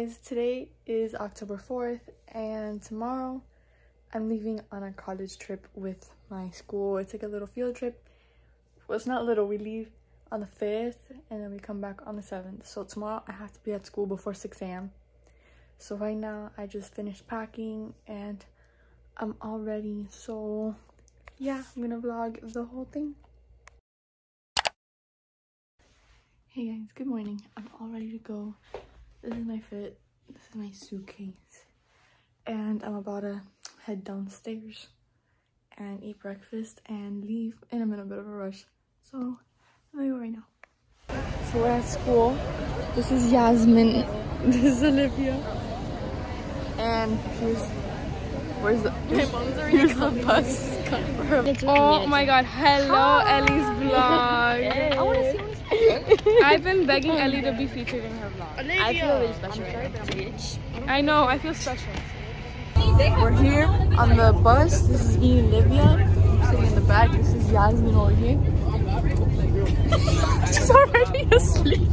guys, today is October 4th and tomorrow I'm leaving on a college trip with my school. It's like a little field trip. Well, it's not little, we leave on the 5th and then we come back on the 7th. So tomorrow I have to be at school before 6 a.m. So right now I just finished packing and I'm all ready. So yeah, I'm gonna vlog the whole thing. Hey guys, good morning. I'm all ready to go. This is my fit. This is my suitcase. And I'm about to head downstairs and eat breakfast and leave. And I'm in a bit of a rush. So, I'm gonna go right now. So we're at school. This is Yasmin. This is Olivia. And here's where's the here's the bus. Oh my god, hello Ellie's vlog. I want to see I've been begging Ellie to be featured in her vlog. I feel really special right now, bitch. I know, I feel special. We're here on the bus. This is me, Olivia. I'm sitting in the back. This is Yasmin over here. She's already asleep.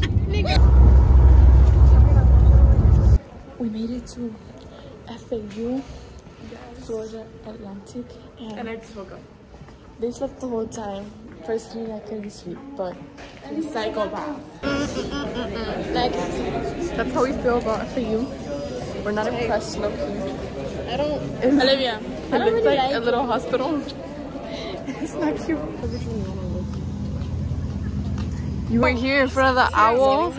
we made it to FAU, Florida Atlantic, and, And I just woke up. they slept the whole time. Personally, I couldn't sleep, but psychopath. Next, that's how we feel about for you. We're not impressed, low key. I don't. It's- Olivia. It don't looks really like like a little hospital. it's not cute. You were here in front of the owl.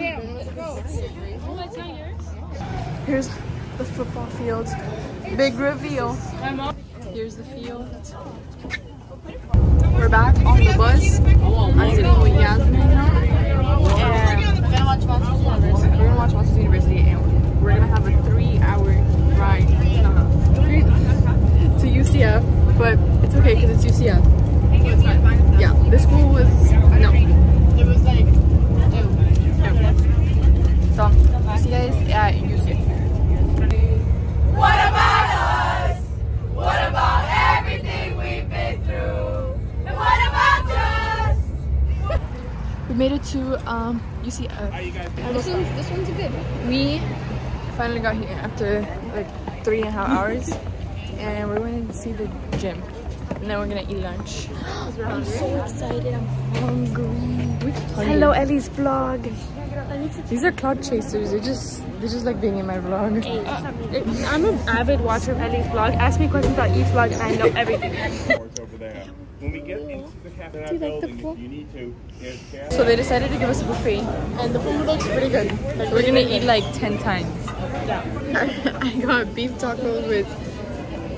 Here's the football field. Big reveal. Here's the field. We're back on the bus. I'm sitting with Yasmin. And I'm gonna watch Monsters University. we're gonna watch Monsters University and we're gonna have a three hour ride to UCF, but it's okay because it's UCF. Yeah, the school was no. It was like, to um, UCF. this one's, this one's a good one. We finally got here after like three and a half hours, and we're going to see the gym. And then we're gonna eat lunch. I'm so excited. I'm hungry. Hello, Ellie's vlog. These are cloud chasers. They're just they're just like being in my vlog. I'm an avid watcher of Ellie's vlog. Ask me questions about each vlog and I know everything. It's over there. When we get into the half of that building, if you need to, there's. So they decided to give us a buffet, and the food looks pretty good. we're gonna eat like ten times. Yeah. I got beef tacos with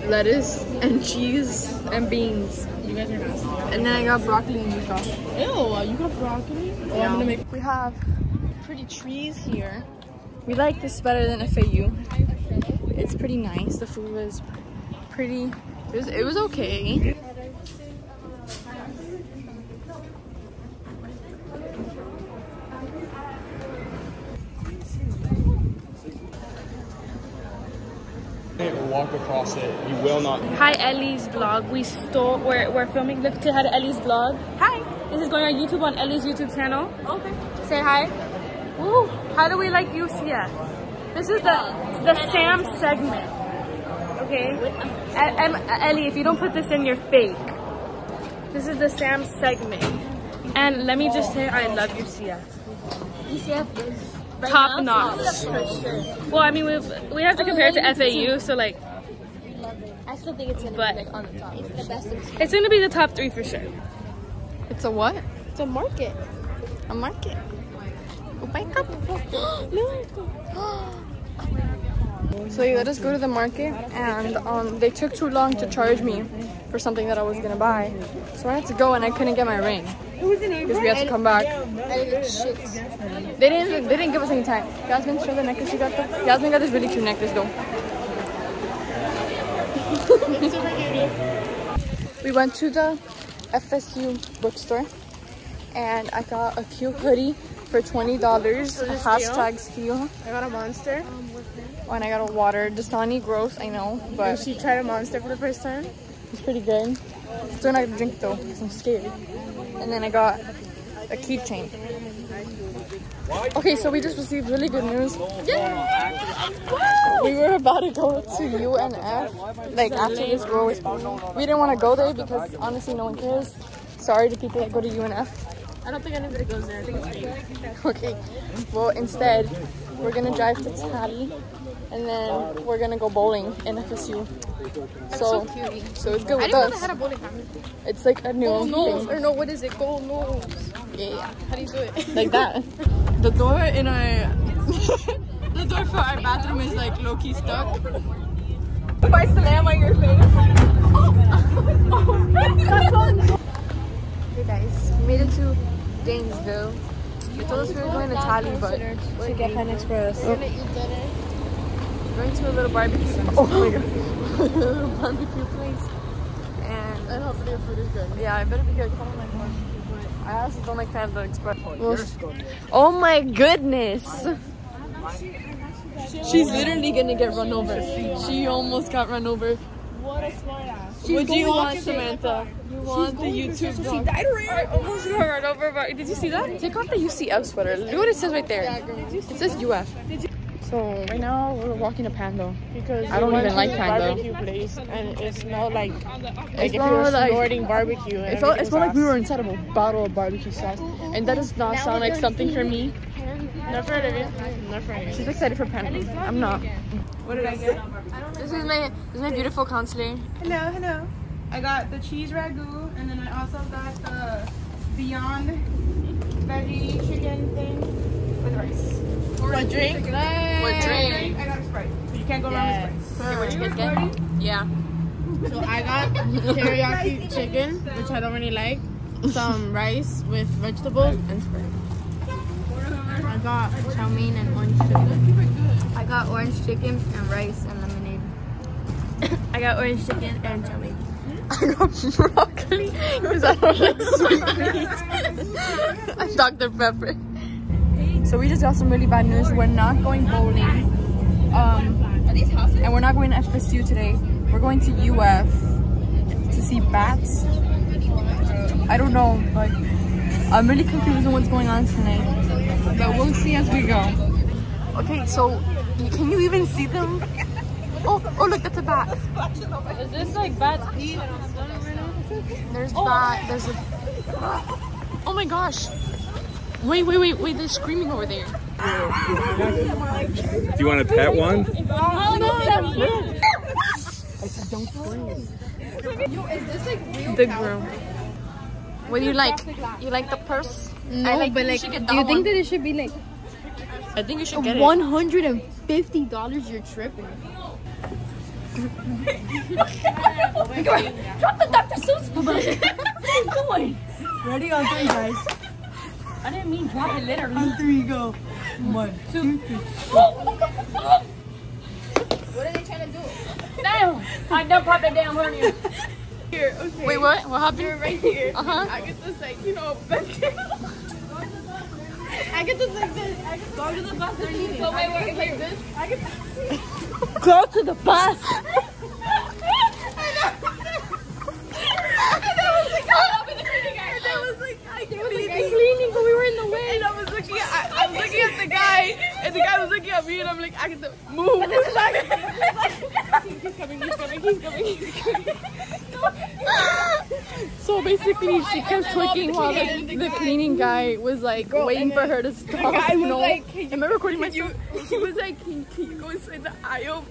lettuce and cheese and beans. You guys are nasty. And then I got broccoli and yuca. Ew, uh, you got broccoli? Oh, I'm gonna make We have pretty trees here. We like this better than FAU. It's pretty nice. The food was pretty. It was, it was okay. Walk across it. You will not. Hi Ellie's vlog. We stole we're we're filming look to how to Ellie's vlog. Hi. This is going on YouTube on Ellie's YouTube channel. Okay. Say hi. Woo. How do we like UCF? This is the the Sam segment. Okay. E- Em- Ellie, if you don't put this in, you're fake. This is the Sam segment. And let me just say I love UCF. ECF is right Top now, notch. For sure. Well, I mean we we have to compare it to FAU, so like I still think it's gonna But- be like on the top. It's the best. It's gonna be the top three for sure. It's a what? it's a market. A market. Go wake up. So they let us go to the market and um, they took too long to charge me for something that I was gonna buy. So I had to go and I couldn't get my ring. Because we had to come back. They didn't they didn't give us any time. Yasmin, show the necklace you got though. Yasmin got this really cute necklace though. we went to the FSU bookstore and I got a cute hoodie for $20. Hashtag steal. I got a monster. Oh, and I got a water. Dasani, gross, I know, but She tried a monster for the first time. it's pretty good. Still not gonna drink though, because I'm scared. And then I got a keychain. Okay, so we just received really good news. We were about to go to UNF, like after this rose. We didn't want to go there because honestly, no one cares. Sorry to people that go to UNF. I don't think anybody goes there. I think it's fake. Okay, well instead, we're gonna drive to Tally, and then we're gonna go bowling in FSU. So, so it's good I with didn't know they us. had a bowling alley. It's like a new Go Noles. thing. Or no, what is it? Go Noles. Yeah, How do you do it? like that. The door in our the door for our bathroom is like low key stuck. If I slam on your face. hey guys, we made it to Gainesville. You told us we were going to Tally, but to get Panda Express. Gonna eat dinner. Going to a little barbecue. place. Oh my god, a little barbecue place. And And hopefully your food is good. yeah, I better be good. 'cause I don't like barbecue, but I also don't like Panda Express. Oh, oh my goodness! She's literally gonna get run over. She almost got run over. What a smart ass. what do you want, Samantha? You want the YouTube vlog? She died already. almost got run over. But did you see that? Take off the UCF sweater. Look what it says right there. It says UF. So right now we're walking to Pando. Because I don't we went even like to a Pando. barbecue place and it smelled like like if you were like- snorting barbecue. And It felt, it everything smelled like we were inside of a bottle of barbecue sauce, and that does not sound like something for me. awesome. Not for Olivia. Not for Olivia. She's excited for Pando. I'm not. What did I get? This is my this is my beautiful counselor. Hello, hello. I got the cheese rangoon, and then I also got the Beyond veggie chicken thing with rice. What drink? What drink? I got a Sprite. You can't go wrong with Sprite. What you? Yeah. So I got teriyaki chicken, which I don't really like. Some rice with vegetables and Sprite. I got chow mein and orange chicken. I got orange chicken and rice and lemonade. I got orange chicken and chow mein. I got broccoli because I don't like sweet meat. and Dr. Pepper. So we just got some really bad news. We're not going bowling. Um, and we're not going to FSU today. We're going to UF to see bats. I don't know, but I'm really confused on what's going on tonight. But we'll see as we go. Okay, so can you even see them? Oh, oh look, that's a bat. Is this like bad There's bat. There's a. Oh my gosh! Wait, wait, wait, wait! They're screaming over there. Do you want to pet one? Oh, no, no. I said don't scream. Yo, is this like real The groom. What do you like? You like the purse? No, I like but like, do you that think one. that it should be like I think you should get it. one hundred and fifty dollars? You're tripping. Ready on three, guys. I didn't mean drop it literally. On three, go. One, two, three. Damn! I don't pop that damn hernia. Here, okay. Wait, what? What happened? You're right here. Uh huh. I get this like, you know, bend I get this like this. I get go to the bus and eat it. So wait, wait, like this. I get Go to the bus. cleaning, but we were in the way. And I was looking at, I, I was looking at the guy, and the guy was looking at me, and I'm like, I get to move. And this is like, he's coming, he's coming, he's coming, he's coming. So basically, she kept twerking while the, the cleaning guy was like waiting for her to stop. guy you was know? like, "Can you- Am I recording Can you, he was like, can, can you go inside the aisle?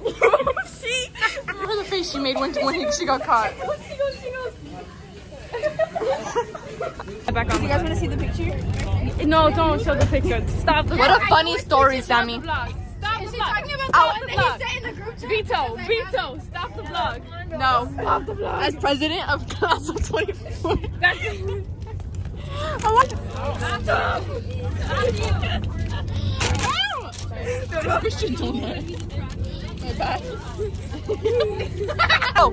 she, Remember the face she made when when she got caught. she goes, she goes. Back on. You guys want to see the picture? No, don't show the picture. Stop the What a funny story, Sammy. vlog. Stop oh. the vlog. Out. Stop the vlog. Veto, veto, stop the vlog. No. As president of class of 24. That's I want Christian donut. My bad. oh.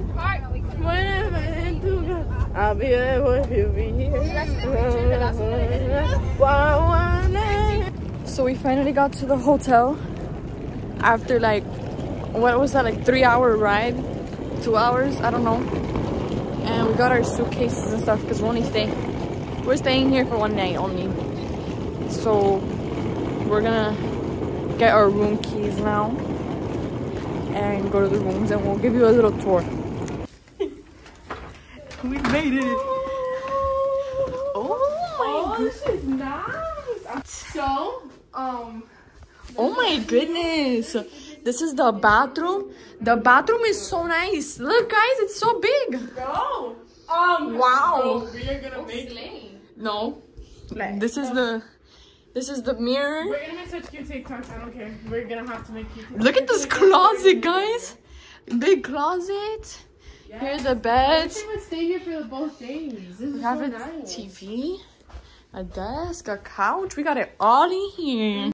I'll be there if you be here. So we finally got to the hotel after like, what was that, like three hour ride? Two hours? I don't know. And we got our suitcases and stuff because we're only staying we're staying here for one night only. So we're gonna get our room keys now and go to the rooms and we'll give you a little tour. We made it! Oh my This is nice. So, um, Oh my goodness! This is the bathroom. The bathroom is so nice. Look guys, it's so big. go. Um, Wow. so we are gonna make. Lane. No. This is the this is the mirror. We're gonna make such cute TikToks. I don't care. We're gonna have to make cute. TikToks. Look at this closet, guys. Big closet. Here's the bed. I would stay here for the both days. This We have so a nice. TV, a desk, a couch. We got it all in here.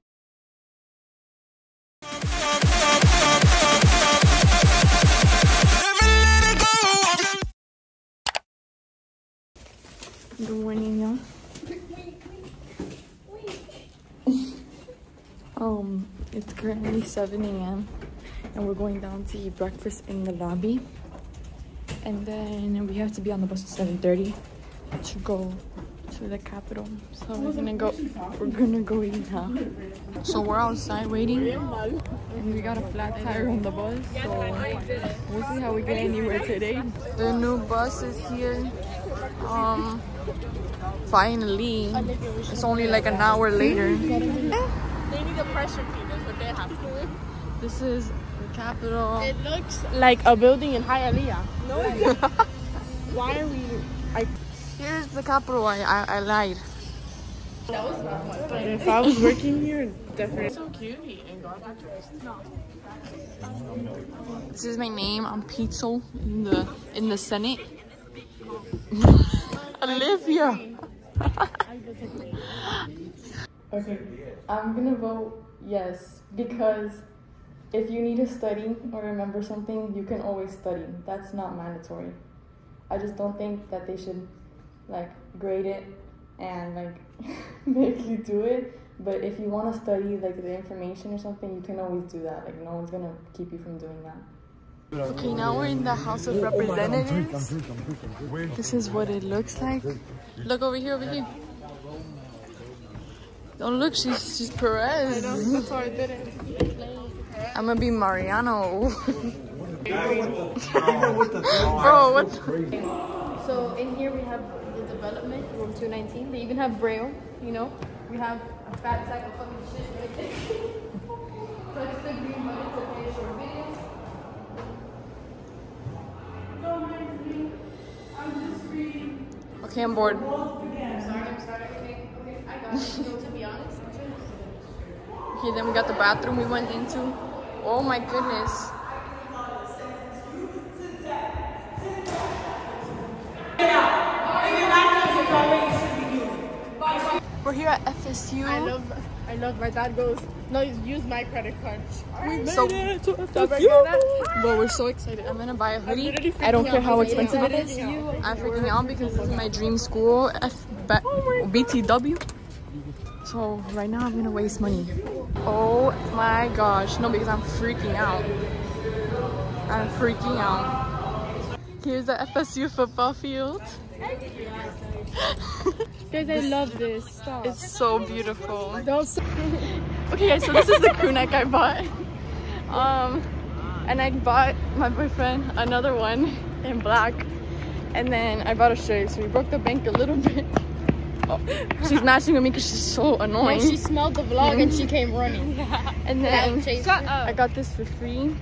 Good morning, y'all. um, it's currently 7 a.m. and we're going down to eat breakfast in the lobby. And then we have to be on the bus at 7.30 to go to the capital So we're gonna go, we're gonna go eat now. So we're outside waiting and we got a flat tire on the bus. So we'll see how we get anywhere today. The new bus is here. Um, finally, it's only like an hour later. They need a pressure feed. That's what they have to do. This is the Capitol. It looks like a building in Hialeah. No. Why are we? I, Here's the Capitol. I, I, I lied. That was not my plan. If I was working here, definitely. So cute and garbage. This is my name. I'm Pizzo in the in the Senate. Olivia. okay, I'm gonna vote yes because if you need to study or remember something, you can always study. That's not mandatory. I just don't think that they should like grade it and like make you do it. But if you want to study like the information or something, you can always do that. Like no one's gonna keep you from doing that. Okay, now we're in the House of Representatives. This is what it looks like. Look over here, over here. Don't look, she's she's Perez. That's why I did it. I'm gonna be Mariano. Bro, what? the- So in here we have the development, room 219. They even have braille, you know. We have a fat sack of fucking shit right there. Touch the green button to play a short video. Okay, I'm bored. Sorry, I'm sorry. Okay, okay, I got it. So to be honest, Okay, then we got the bathroom we went into. Oh my goodness. We're here at FSU. I love, I love. My dad goes, no, use my credit card. We made So- it to FSU. Bro, we're so excited. I'm gonna buy a hoodie. I don't care how expensive it freaking is. out. I'm freaking out because this is my dream school, F B- oh BTW. So right now I'm gonna waste money. Oh my gosh, no, because I'm freaking out. I'm freaking out. Here's the FSU football field. Guys, I love this. Stop. It's so beautiful. Okay guys, so this is the crew neck I bought. Um, and I bought my boyfriend another one in black. And then I bought a shirt, so we broke the bank a little bit. Oh, she's matching with me because she's so annoying. she smelled the vlog and she came running. and then I got this for free.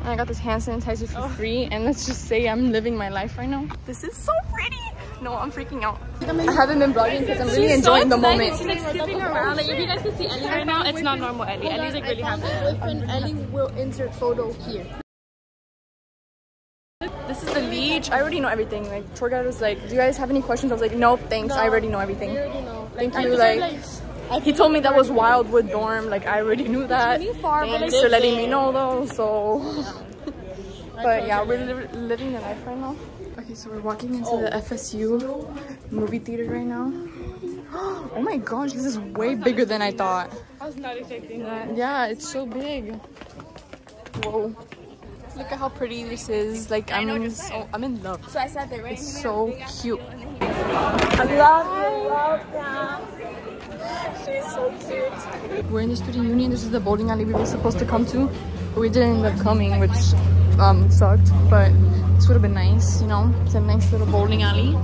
And I got this hand sanitizer for oh. free. And let's just say I'm living my life right now. This is so pretty. No, I'm freaking out. I haven't been vlogging because I'm really enjoying the moment. She's like skipping around. Like if you guys can see Ellie right now, it's not normal Ellie. Ellie's like really happy. Ellie will insert photo here. This is the Leach. I already know everything. Like tour guide was like, "Do you guys have any questions?" I was like, "No, thanks. I already know everything." Thank you. Like, he told me that was Wildwood dorm. Like I already knew that. Thanks for letting me know though. So, but yeah, we're li- living the life right now. Okay, so we're walking into the oh. FSU movie theater right now. Oh my gosh, this is way bigger than I thought. I was not expecting that. Yeah, it's so big. Whoa. Look at how pretty this is. Like I'm in so I'm in love. So I sat there, right? It's so cute. I love you, love them. She's so cute. We're in the student union. This is the bowling alley we were supposed to come to, but we didn't end up coming, which um, sucked. But this would have been nice, you know. It's a nice little bowling alley.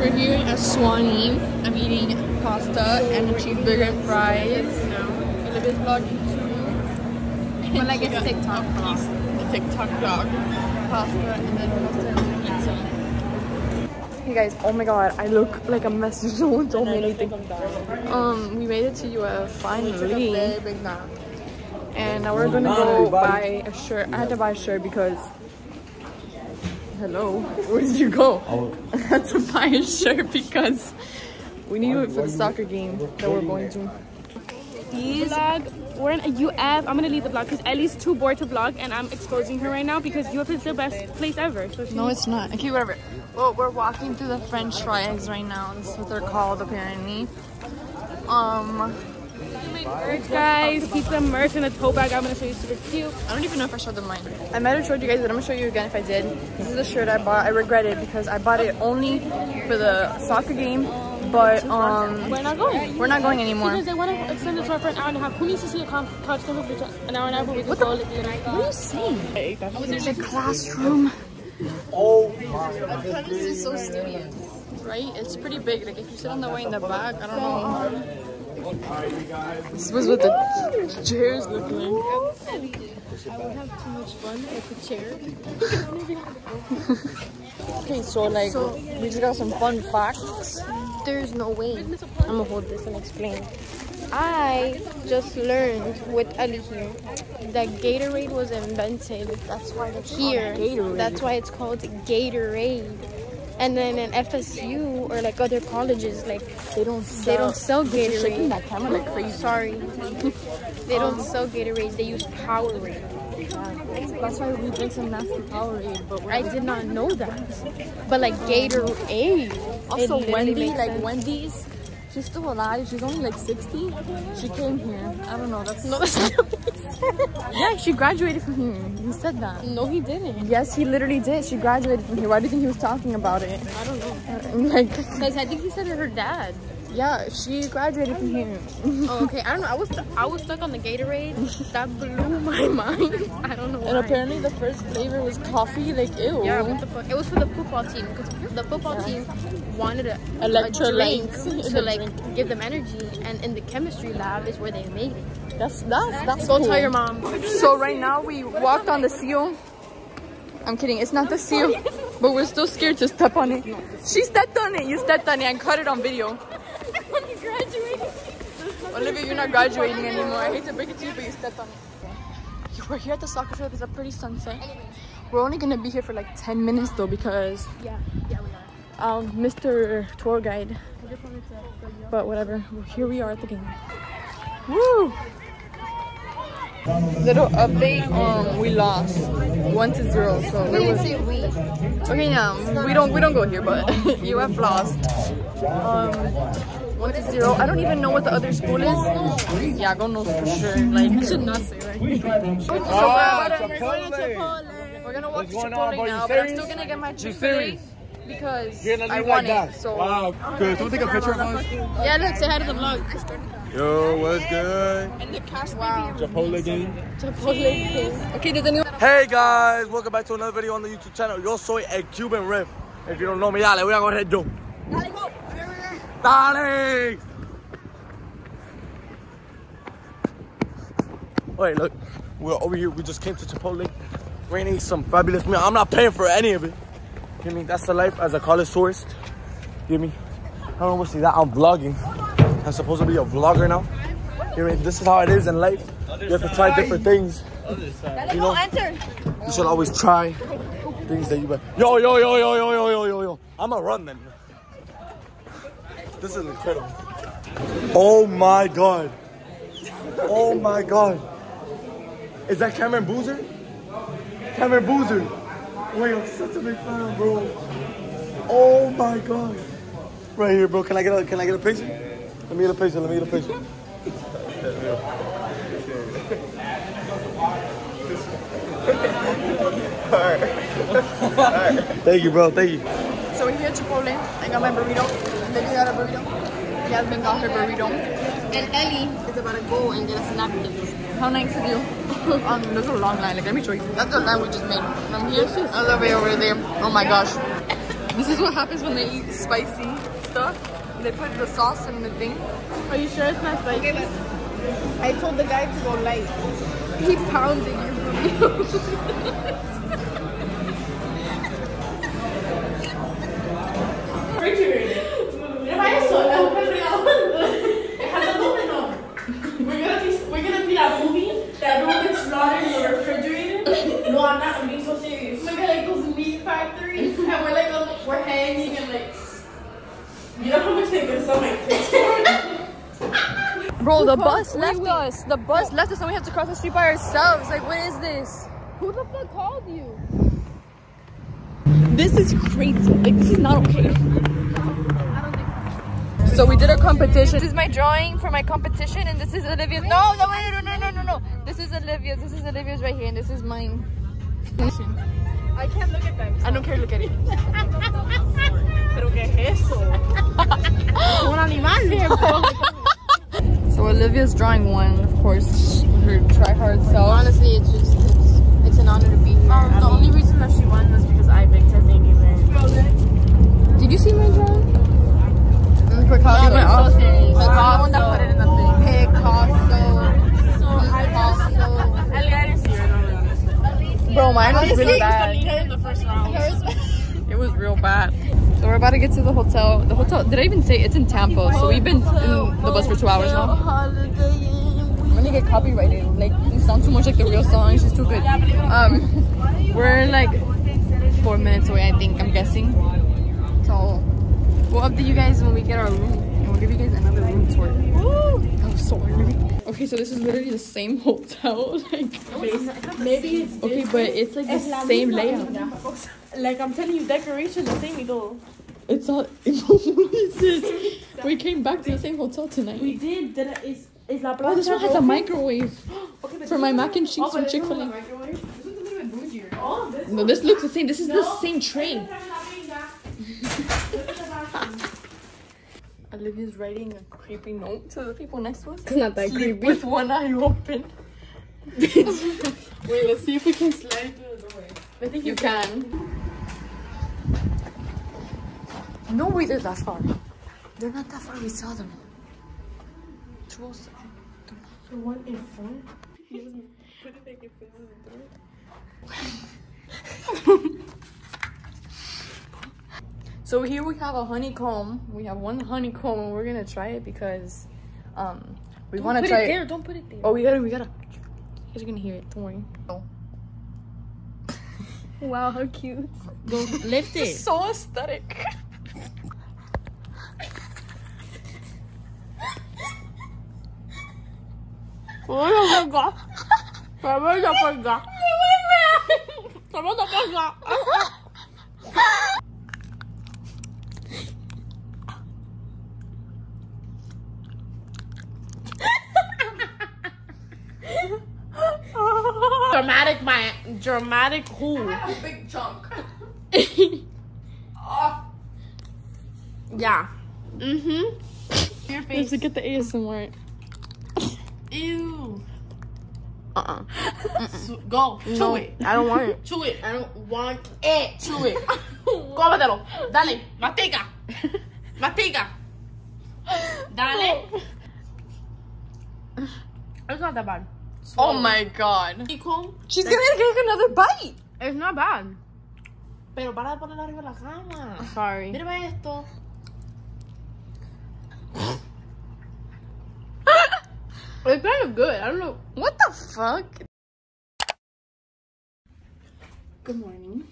We're here at Suwannee. I'm eating pasta and a cheeseburger and fries. A little bit vlogging too. But like it's TikTok. TikTok dog. Pasta and then pasta and pizza. Hey guys, oh my god, I look like a mess. No one told me anything. Um, we made it to UF finally. And now we're gonna go buy a shirt. I had to buy a shirt because Hello, where did you go? I had to buy a shirt because we need it for the soccer game that we're going to. These vlog. We're in a UF. I'm gonna leave the vlog because Ellie's too bored to vlog, and I'm exposing her right now because UF is the best place ever. So No, it's not. Okay, whatever. Well, we're walking through the French fries right now. This is what they're called, apparently. Um, merch, guys. Pizza merch in a tote bag. I'm gonna show you super cute. I don't even know if I showed them mine. I might have showed you guys, but I'm gonna show you again if I did. This is a shirt I bought. I regret it because I bought it only for the soccer game, but um, We're not going. we're not going anymore. Because they want to extend the tour for an hour and a half. Who needs to see a con- couch campus for an hour and a half? Where we can go lick the What are you saying? There's a classroom. Oh my! This is so studious, right? It's pretty big. Like if you sit on the way in the back, I don't know. This was what the chairs look like. I would have too much fun with the chair. Okay, so like we just got some fun facts. There's no way. I'm gonna hold this and explain. I just learned with Ali here that Gatorade was invented. That's why it's here. Gatorade. That's why it's called Gatorade. And then in FSU or like other colleges, like They don't they don't sell You're shaking Gatorade. that camera like crazy. Sorry, they don't um, sell Gatorade. They use Powerade. That's why we drink some nasty Powerade, but I did not know that. But like Gatorade. Also, Wendy, like sense. Wendy's, she's still alive. She's only like 60. She came here. I don't know. That's No, that's yeah. She graduated from here. He said that. No, he didn't. Yes, he literally did. She graduated from here. Why do you think he was talking about it? I don't know. Like, Because I think he said it her dad. yeah, she graduated from here. Oh, okay. I don't know. I was I was stuck on the Gatorade. That blew my mind. I don't know why. And apparently the first flavor was coffee. Like, ew. Yeah, what the fuck? It was for the football team because the football team wanted a, Electrolytes to like give them energy, and in the chemistry lab is where they made it. That's that's that's Go cool. tell your mom. So right now we walked on the seal. I'm kidding. It's not the seal, but we're still scared to step on it. She stepped on it. You stepped on it. and caught it on video. Olivia, you're not graduating anymore. I hate to break it to you, but you stepped on it. We're here at the soccer field. It's a pretty sunset. We're only gonna be here for like 10 minutes though because Yeah, yeah. Um, Mr. Tour Guide. But whatever. Here we are at the game. Woo! Little update. Um, we lost one to zero. So We didn't say we. okay, now we don't we don't go here, but you have lost. Um, one to zero. I don't even know what the other school is. Yeah, go Noles for sure. Like you should not say right. so we're, about to, we're going to Chipotle. We're gonna walk to What's going Chipotle bro? Now, but I'm still gonna get my You Chipotle serious? Because You're gonna I leave want like it. So Wow. Good. Can we take a picture of us? yeah, look, say hi to the vlog. Yo, what's good? And the cash wow. Chipotle game. Chipotle. Okay, does anyone? Hey guys, welcome back to another video on the YouTube channel. Yo soy el Cuban Riff. If you don't know me, dale, voy a correr yo. Dale, Wait, look, we're over here. We just came to Chipotle. We're gonna eat some fabulous meal. I'm not paying for any of it. You me? That's the life as a college tourist. You me? I don't know what see that. I'm vlogging. I'm supposed to be a vlogger now. You me? This is how it is in life. You have to try different things. You know, you should always try things that you. Yo, yo, yo, yo, yo, yo, yo, yo, yo. I'ma run then. This is incredible. Oh my god. Oh my god. Is that Cameron Boozer? Cameron Boozer. Wait, I'm such a big fan, bro. Oh my god. Right here, bro. Can I get a can I get a picture? Let me get a picture. Let me get a picture. Alright. Thank you, bro. Thank you. So we're here at Chipotle. I got my burrito. Lily got a burrito. Yasmin got her burrito. And Ellie is about to go and get us napkins. How nice of you. um, there's a long line. Like, let me show you. That's the line we just made. From here all the way over there. Oh my gosh. This is what happens when they eat spicy stuff. They put the sauce in the thing. Are you sure it's not spicy? I told the guy to go light. He pounded your for? Bro, the bus left us. The bus left us and we have to cross the street by ourselves. Like, what is this? Who the fuck called you? This is crazy. Like, this is not okay. So we did a competition. This is my drawing for my competition, and this is Olivia's. No, no, wait, no, no, no, no, no. This is Olivia's. This is Olivia's right here, and this is mine. I can't look at that. I don't care. Look at it. Pero qué es eso? Un animal. So Olivia's drawing one, of course, her try hard self. Honestly, it's just it's, it's an honor to be here. Um, the only reason that she won was because I picked her. Thank you very. Did you see my drawing? Picasso. You went off. Picasso. I'm the one that put it in the thing. Picasso. Ellie, I didn't see her. Bro, mine was really bad. the first round. It was real bad. So we're about to get to the hotel. The hotel, did I even say it's in Tampa? So we've been in the bus for two hours now. I'm gonna get copyrighted. Like, you sound too much like the real song. She's too good. Um, we're like four minutes away, I think, I'm guessing. So we'll update you guys when we get our room. And we'll give you guys another room tour. I'm sorry. Okay, so this is literally the same hotel. Like, Maybe it's okay, but it's like the same layout. like I'm telling you, decoration the same though. It's not. what is it? We came back to the same hotel tonight. We did. Did it, is is la Oh, this one has a microwave for my mac and cheese oh, from Chick Fil A. Oh, this No, this looks the same. This is the same tray. Olivia's writing a creepy note to the people next to us. It's not that Sleep creepy. with one eye open. Wait, let's see if we can slide through the doorway. I think you can. No way they're that far. They're not that far. We saw them. 207. The one in front. He doesn't put it like it faces the door. So here we have a honeycomb. We have one honeycomb and we're gonna try it because um we wanna Put try it it. there. Don't put it there. Oh we gotta we gotta you guys are gonna hear it, don't worry. Oh. Wow, how cute. Go lift it. So aesthetic. Dramatic, dramatic who? Big chunk. Yeah. Mm-hmm. Your Let's face. look at the ASMR. Ew. Uh-uh. S- Go. Chew No, it. I don't want it. Chew it. I don't want it. Chew it. Cómetelo. Dale. Mastica. Mastica. Dale. It's not that bad. Oh my god. Honeycomb. She's gonna take another bite. It's not bad. Pero para de ponerlo arriba de la cama. Sorry. Mírame esto. It's kind of good. I don't know. What the fuck? Good morning.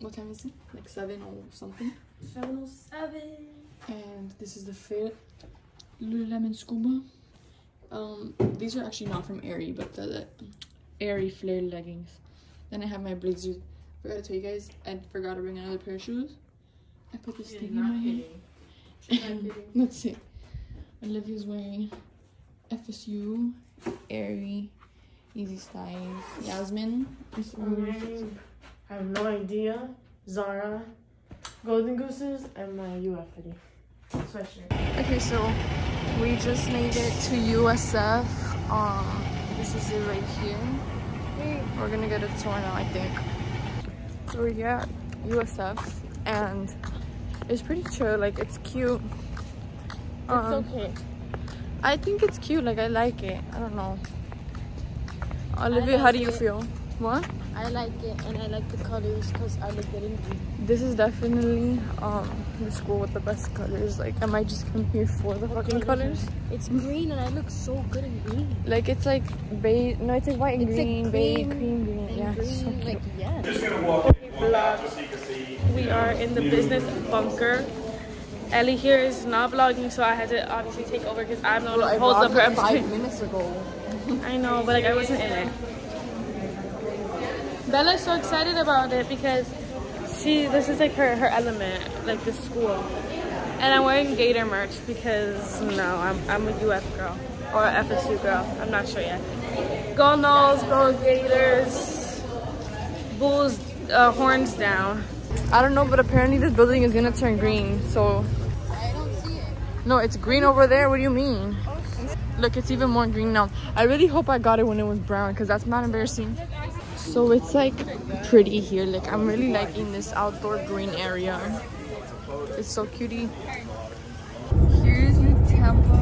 What time is it? Like seven or something. 707. And this is the fit Lululemon Scuba. Um, these are actually not from Aerie, but the, the Aerie flare leggings. Then I have my blazer. I forgot to tell you guys, I forgot to bring another pair of shoes. I put this thing in my hand. And let's see. Olivia's wearing FSU, Aerie, Easy Styles, Yasmin. is wearing- I have no idea. Zara. Golden Gooses and my UF hoodie. Sweatshirt. Okay, so we just made it to USF. Um, this is it right here. We're gonna get a tour now, I think. So we're here at USF, and it's pretty chill. Like it's cute. Um, It's okay. I think it's cute. Like I like it. I don't know. Olivia, how do you feel? What? I like it and I like the colors because I look good in green. This is definitely um the school with the best colors. Like, am I just come here for the fucking colors? It's green and I look so good in green. Like it's like beige. No, it's like white and It's like green, beige, cream green. And Yeah, green, so cute. like yeah. Just gonna walk one back just so you can see. We are in the business bunker. Ellie here is not vlogging, so I had to obviously take over because I'm the one who holds up her episode. minutes ago. I know, but like I wasn't in it. Bella's so excited about it because she this is like her her element, like the school. And I'm wearing Gator merch because no, I'm I'm a UF girl or a FSU girl. I'm not sure yet. Go Noles, go Gators, Bulls, uh, horns down. I don't know, but apparently this building is gonna turn green. So. I don't see it. No, it's green over there. What do you mean? Look, it's even more green now. I really hope I got it when it was brown because that's not embarrassing. So it's like pretty here. Like I'm really liking this outdoor green area. It's so cutie. Here's your temple.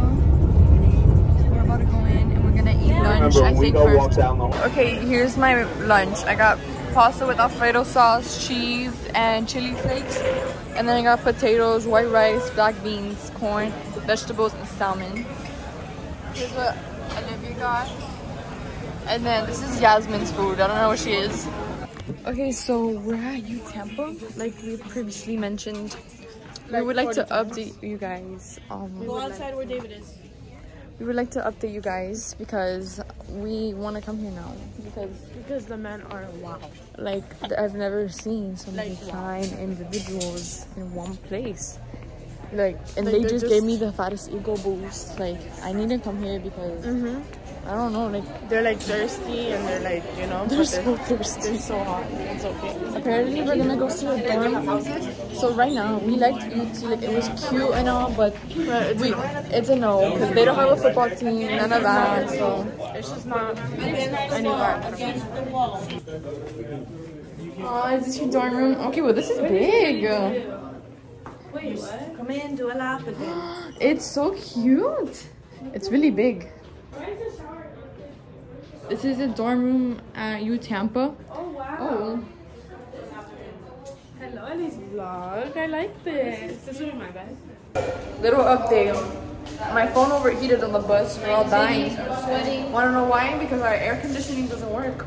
We're about to go in and we're gonna eat lunch. I think first. Okay, here's my lunch. I got pasta with Alfredo sauce, cheese, and chili flakes. And then I got potatoes, white rice, black beans, corn, vegetables, and salmon. Here's what Olivia got. And then this is Yasmin's food. I don't know where she is. Okay, so we're at U Tampa, like we previously mentioned. We would like to update you guys. Um, Go outside where David is. we would like to update you guys because we want to come here now because Because the men are wow. like I've never seen so many Like, wow. fine individuals in one place. Like and Like, they they're just, gave me the fattest ego boost. Like I need to come here because Mm-hmm. I don't know, like They're like thirsty and they're like, you know, they're but so thirsty. they're so hot. It's okay. Apparently we're gonna go see a dorm. So right now we liked UT, like it was cute and all, but we it's a no because they don't have a football team, none of that. So It's just not any vibe. oh, is this your dorm room? Okay, well this is big. Wait, what? come in, do a lap and then. It's so cute. It's really big. This is a dorm room at U Tampa. Oh wow. Oh. Hello Ellie's vlog. I like this. This will be my bed. Little update. My phone overheated on the bus. We're all dying. Wanna know why? Because our air conditioning doesn't work.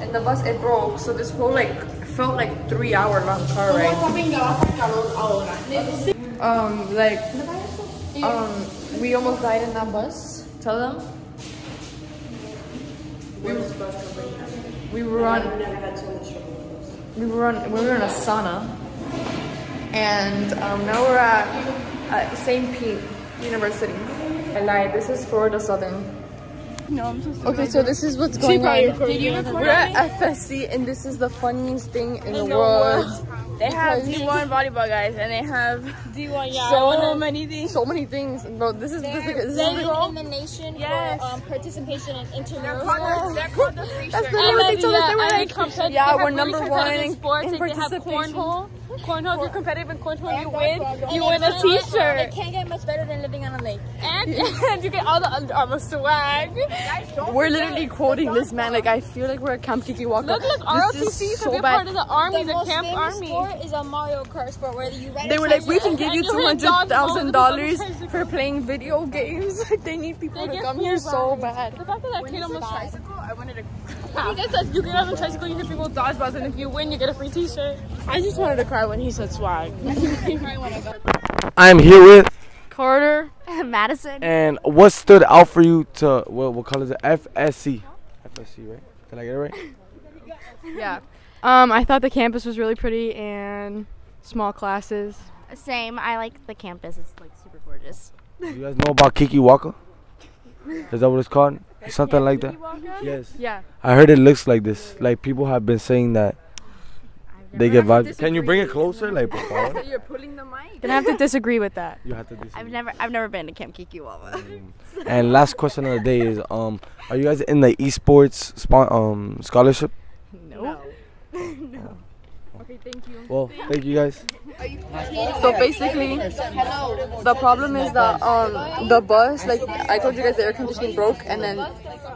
And the bus it broke, so this whole like felt like three hour long car ride. Um, like, um, we almost died in that bus. Tell them. We, we were on. We were on. We were in a sauna, and um, now we're at, at St. Pete University. And I lied. This is Florida Southern. No, I'm supposed to. Okay, so this is what's going on. Did you record We're at FSC, and this is the funniest thing in the world. They have D1 volleyball guys and they have D1, yeah. so many things. So many things, bro. This is this, is- this is They're the- in the nation Yes. for um, participation in They're intramural. called the, they're called the free That's literally what they told us. They were like, yeah, we're number one in, sports. in like they have cornhole. Cornhole, if you're competitive in cornhole, you win. And You win a can't get- t-shirt. It can't get much better than living on a lake. And, and you get all the Under Armour swag. We're literally quoting this man. Like I feel like we're at Camp Kikiwaka. Look, look, This ROTC is could so be a bad. part of the army, the the camp famous army. sport is a Mario Kart sport where you They were like, we tricycle can give you And you two hit hundred dodgeball thousand with dollars for playing video games. Like they need people They to come here so bad. The fact that that kid almost bad. Tricycle, I wanted to. He gets a, you get on a tricycle, you hit people with dodgeballs, and if you win, you get a free T-shirt. I just wanted to cry when he said swag. I'm here with, Carter. Madison. and what stood out for you to what what color is it? FSC. FSC, right? Did I get it right? Yeah. Um, I thought the campus was really pretty and small classes. Same. I like the campus. It's like super gorgeous. You guys know about Kikiwaka? Is that what it's called? Something like that. Yes. Yeah. I heard it looks like this. Like people have been saying that they get vibes. Can you bring it closer, like por favor? You're pulling the mic. Gonna have to disagree with that. You have to. disagree. I've never I've never been to Camp Kikiwawa. And last question of the day is, um, are you guys in the esports spon- um scholarship? No. No. no. Okay, thank you. Well, thank you guys. So basically, the problem is that um the bus, like I told you guys, the air conditioning broke, and then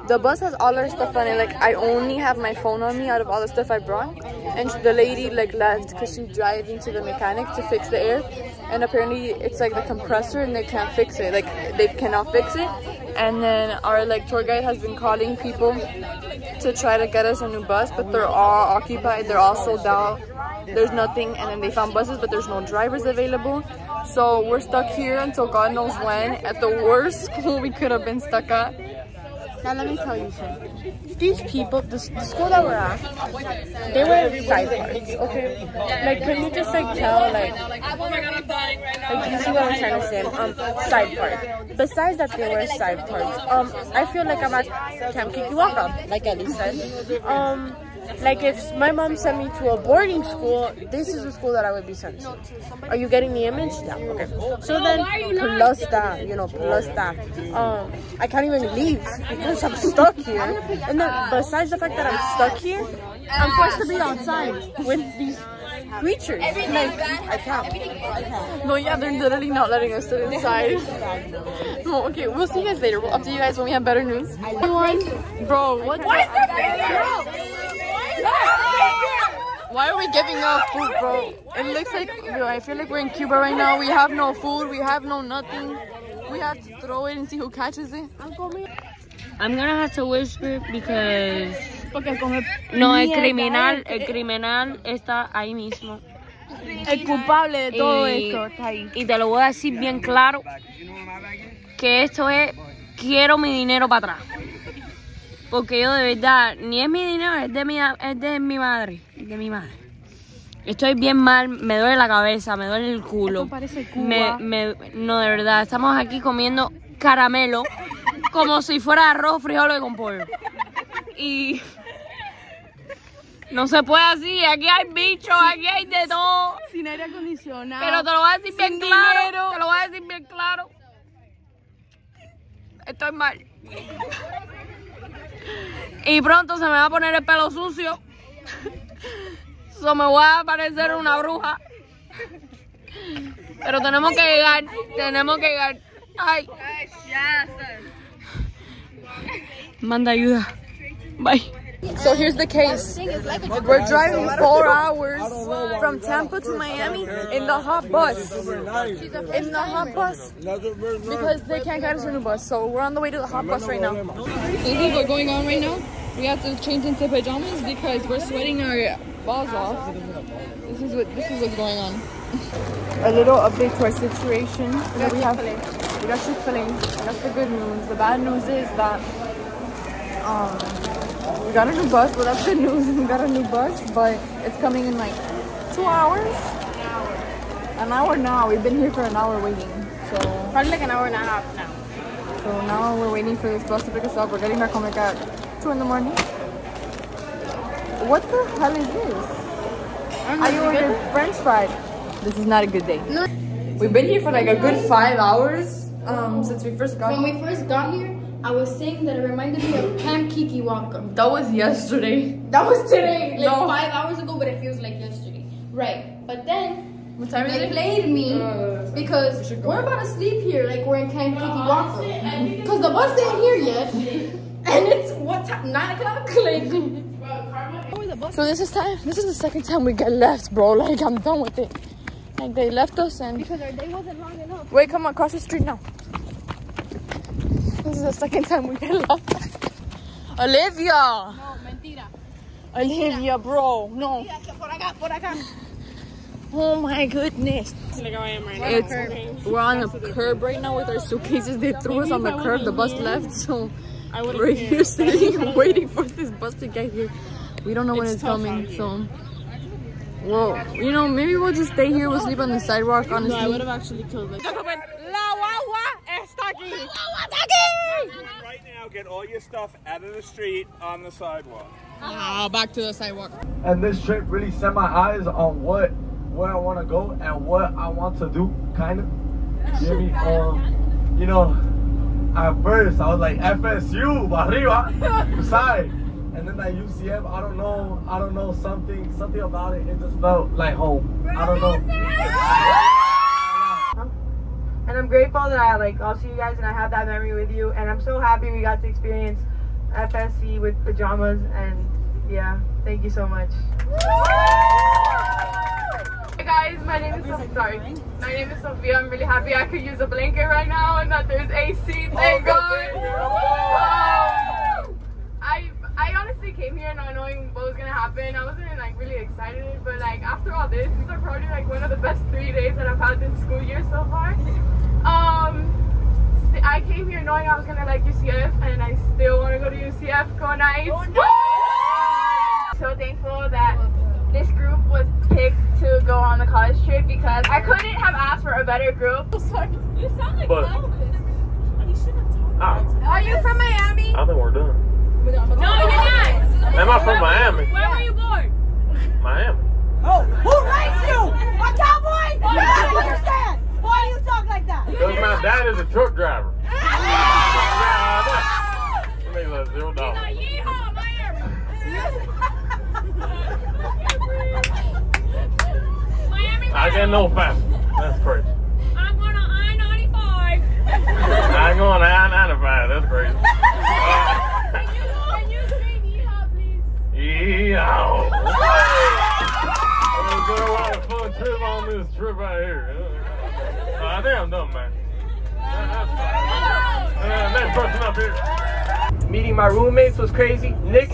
the bus has all our stuff on it. Like I only have my phone on me out of all the stuff I brought, and the lady like left because she's driving to the mechanic to fix the air, and apparently it's like the compressor and they can't fix it. Like they cannot fix it, and then our like tour guide has been calling people to try to get us a new bus, but they're all occupied. They're all sold out. There's nothing, and then they found buses, but there's no drivers available. So we're stuck here until God knows when at the worst school we could have been stuck at. Now let me tell you something. These people, the, the school that we're at, they were side parts, okay? Like, can you just like tell, like, like, you see what I'm trying to say? Um, side part. Besides that, they were side parts. Um, I feel like I'm at Camp Kikiwaka, like Ellie said. Um, like if my mom sent me to a boarding school, this is the school that I would be sent to. Are you getting the image? Yeah. Okay. So then, plus that, you know, plus that, um, I can't even leave because I'm stuck here. And then, besides the fact that I'm stuck here, I'm forced to be outside with these creatures. Like, I can't. No, yeah, they're literally not letting us sit inside. No, okay, we'll see you guys later. We'll update you guys when we have better news. Everyone, bro, what? Why are we giving up food, bro? It looks like, bro, I feel like we're in Cuba right now. We have no food, we have no nothing. We have to throw it and see who catches it. I'm gonna have to whisper because no el criminal, el criminal está ahí mismo. El culpable de todo Y- esto está ahí. Y te lo voy a decir bien claro que esto es quiero mi dinero para atrás. Porque yo de verdad, ni es mi dinero, es de mi, es de mi madre, de mi madre. Estoy bien mal, me duele la cabeza, me duele el culo. parece Me, me- no, de verdad, estamos aquí comiendo caramelo como si fuera arroz, frijoles con pollo. Y no se puede así, aquí hay bichos, aquí hay de todo. Sin aire acondicionado. Pero te lo voy a decir bien claro. Te lo voy a decir bien claro. Estoy mal. Y pronto se me va a poner el pelo sucio. So me voy a parecer una bruja. Pero tenemos que llegar. Tenemos que llegar. Ay. Manda ayuda. Bye. So here's the case. We're driving four hours from Tampa to Miami in the hot bus. In the hot bus. Because they can't get us a new bus. So we're on the way to the hot bus right now. This is what's going on right now. We have to change into pajamas because we're sweating our balls off. This is what this is what's going on. A little update to our situation. So we have we got Chick-fil-A. That's the good news. The bad news is that um we got a new bus. Well, that's good news. We got a new bus, but it's coming in like two hours. An hour now. We've been here for an hour waiting. So Probably like an hour and a half now. So now we're waiting for this bus to pick us up. We're getting back home like at 2 in the morning. What the hell is this? I you ordered french fries. This is not a good day. No. We've been here for like a good five hours um, since we first got When we first got here, I was saying that it reminded me of Camp Kikiwaka. That was yesterday. That was today, like No. five hours ago, but it feels like yesterday. Right, but then What time is they it? played me uh, because we're about to sleep here, like we're in Camp Kikiwaka. Because the bus ain't here yet, and it's what time? Nine o'clock. Like, So this is time. This is the second time we get left, bro. Like I'm done with it. Like they left us and because our day wasn't long enough. wait, come on, cross the street now. This is the second time we get left. Olivia. No, mentira. Olivia, bro. No. Oh my goodness. It's, we're on a curb right now with our suitcases. They threw us on the curb. The bus left, so we're here sitting waiting for this bus to get here. We don't know when it's coming, so. Well, you know, maybe we'll just stay here. We'll sleep on the sidewalk, honestly. I would have actually killed like Right now, get all your stuff out of the street on the sidewalk. Now back to the sidewalk. And this trip really set my eyes on what where I want to go and what I want to do, kind of. You me? Um, you know, at first I was like FSU, arriba, side. And then that UCF, I don't know, I don't know something, something about it. It just felt like home. I don't know. And I'm grateful that I like I'll see you guys and I have that memory with you. And I'm so happy we got to experience FSC with pajamas. And yeah, thank you so much. Hey guys, my name is Sophia. Sorry, my name is Sophia. I'm really happy I could use a blanket right now and that there's AC. Thank oh, God. Um, I I honestly came here not knowing what was gonna happen. I wasn't like really excited, but like after all this, these are probably like one of the best three days that I've had this school year so far. Um, I came here knowing I was gonna like UCF, and I still want to go to UCF. Go Knights! So thankful that this group was picked to go on the college trip because I couldn't have asked for a better group. Sorry. You sound like but Are you from Miami? I think we're done. No, you're not. Am I from Miami? Where were you born? Miami. Oh, who raised you? A cowboy? I don't understand. Why do you talk like that? Because my dad is a truck driver. Let me let zero dollars. Yeehaw, Miami. Miami. I get no faster. That's crazy. I'm going on I-95. I go on I-95. That's crazy. Meow. There's get a lot of fun trip on this trip right here. Uh, I think I'm done, man. Uh, next person up here. Meeting my roommates was crazy. Nick,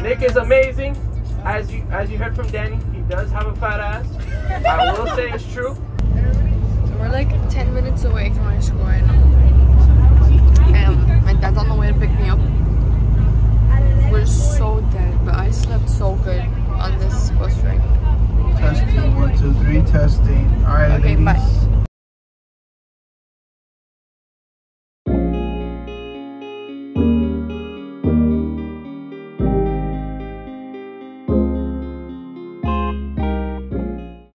Nick is amazing. As you as you heard from Danny, he does have a fat ass. I will say it's true. We're like 10 minutes away from my school right now. And my dad's on the way to pick me up. We're so dead, but I slept so good on this bus ride. Testing, one, two, three, testing. Alright, okay, ladies. Bye.